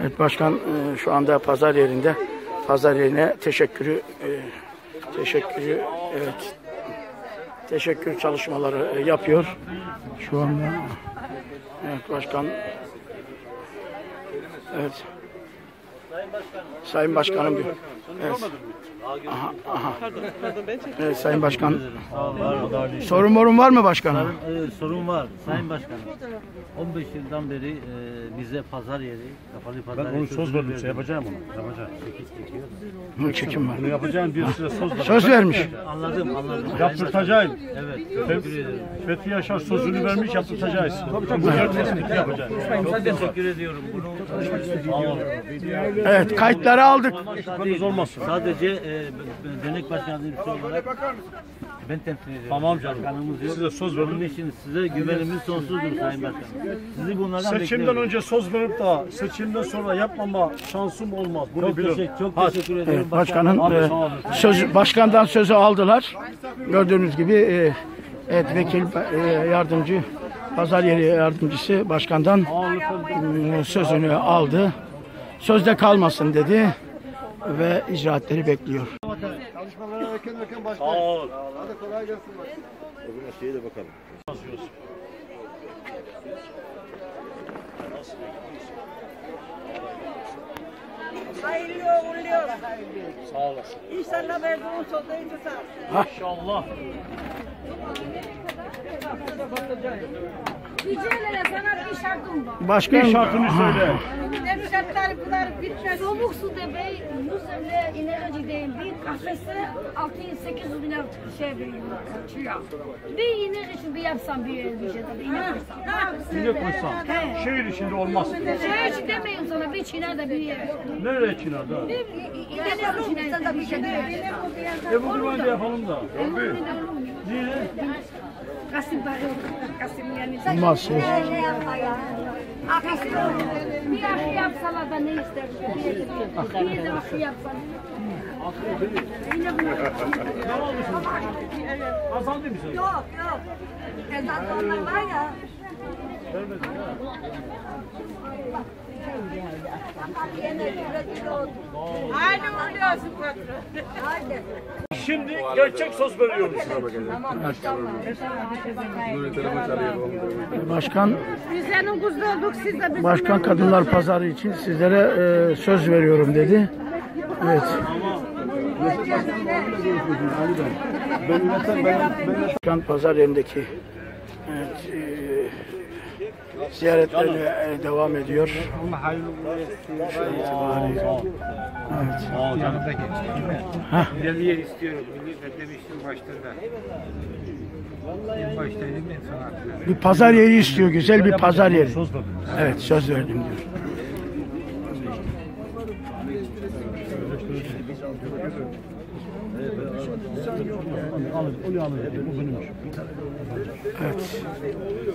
Evet başkan e, şu anda pazar yerinde. Pazar yerine teşekkürü e, teşekkürü evet teşekkür çalışmaları e, yapıyor. Şu anda evet başkan evet Sayın Başkanım diyor. Evet. Aha, aha. Evet, Sayın Başkan. Sorun morun var mı başkanım? Ee, sorun var Sayın Başkanım. 15 yıldan beri e, bize pazar yeri, kapalı pazar Ben yeri onu söz verdim, verdi. şey yapacağım onu. Yapacağım. Hı, Çekim var. Bunu yapacağım bir size söz verdim. Söz vermiş. Anladım, anladım. Sayın Yaptırtacağım. Başkanım. Evet, teşekkür ederim. Fethi Yaşar sözünü vermiş yaptırtacağız. Tabii tabii. Yapacağız. Çok teşekkür ediyorum. Bunu olun. Evet kayıtları aldık. Sadece, olmasın. sadece e, dernek başkanı yardımcısı olarak ben temsil ediyorum. Tamam canım. Başkanımız yok. Size söz. Bunun için size güvenimiz sonsuzdur Sayın Başkanım. Sizi bunlardan Seçimden bekliyorum. önce söz verip de seçimden sonra yapmama şansım olmaz. Bunu çok teşekkür, çok teşekkür ediyorum. Evet, başkanın e, söz başkandan sözü aldılar. Gördüğünüz gibi e, evet vekil e, yardımcı pazar yeri yardımcısı başkandan e, sözünü aldı. Sözde kalmasın dedi ve icraatleri bekliyor. Sağ ol. Hayırlı uğurlu olsun. Sağ olasın. İnşallah verdiğin sözü tutar. İnşallah. Ricelere sana bir Başkan Bir şartını söyle. Ne bir şartlar bunlar bitmez. Soğuk su demeyi Muzemle inerici değil. Bir kafesi 600-800 bin şey veriyor. Kaçıyor. Bir inek için bir yapsam bir bir şey de bir inek koysam. Şehir içinde olmaz. Şey için demeyin sana bir çiner de bir yer. Nereye Çinar'da? Bir inek çiner de bir şey de. E bu durumda yapalım da. Niye? Kasım bakıyor. Kasım yani. Olmaz. şey. Kasım bir aşı yapsalar da ne ister? Bir de aşı yapsalar. Kazandı mı sen? Yok yok. Ezan onlar var ya. Uğurlu olsun patron. Hadi. Şimdi gerçek söz veriyorum size. Başkan Başkan Kadınlar Pazarı için sizlere e, söz veriyorum dedi. Evet. Başkan Pazar yerindeki evet, e, ziyaretlerine e, devam ediyor. Şu itibariyle. Evet. Yer istiyorum. Milli. Bir pazar yeri istiyor, güzel bir pazar yeri. Söz verdim. Evet, Evet.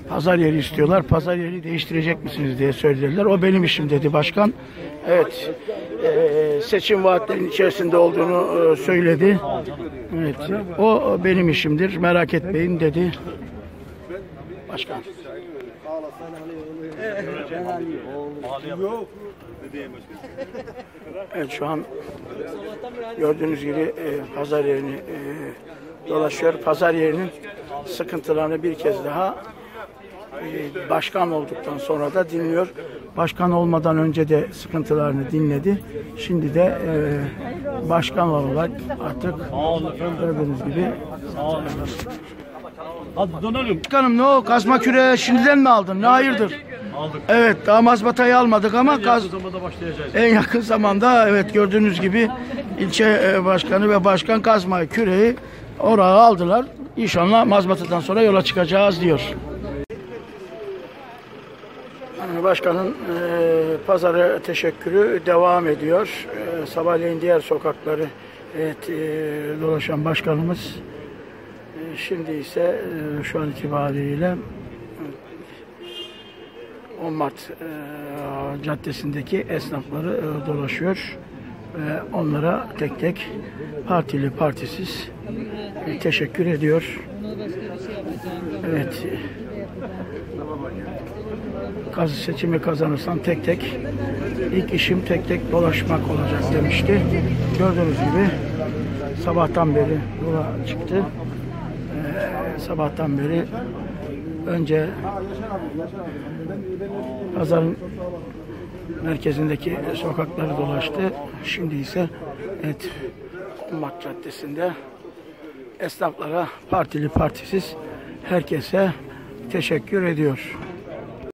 Pazar yeri istiyorlar. Pazar yeri değiştirecek misiniz diye söylediler. O benim işim dedi başkan. Evet. Ee, seçim vaatlerinin içerisinde olduğunu e, söyledi. Evet. O benim işimdir. Merak etmeyin dedi. Başkan. Evet şu an gördüğünüz gibi e, pazar yerini e, dolaşıyor. Pazar yerinin sıkıntılarını bir kez daha e, başkan olduktan sonra da dinliyor. Başkan olmadan önce de sıkıntılarını dinledi. Şimdi de e, başkan olarak artık gördüğünüz gibi Hadi dönelim. Ne o kazma küre şimdiden mi aldın? Ne hayırdır? Aldık. Evet daha mazbatayı almadık ama kaz, Yakın zamanda başlayacağız. En yakın zamanda evet gördüğünüz gibi ilçe e, başkanı ve başkan kazma küreği oraya aldılar. İnşallah mazbatadan sonra yola çıkacağız diyor. Yani Başkanın e, pazarı teşekkürü devam ediyor. E, sabahleyin diğer sokakları evet, e, dolaşan başkanımız şimdi ise e, şu an itibariyle 10 Mart e, caddesindeki esnafları e, dolaşıyor ve onlara tek tek partili partisiz e, teşekkür ediyor. Evet. Kazı seçimi kazanırsan tek tek İlk işim tek tek dolaşmak olacak demişti. Gördüğünüz gibi sabahtan beri yola çıktı. Ee, sabahtan beri önce pazarın merkezindeki sokakları dolaştı. Şimdi ise evet, Ummat Caddesi'nde esnaflara partili partisiz herkese teşekkür ediyor.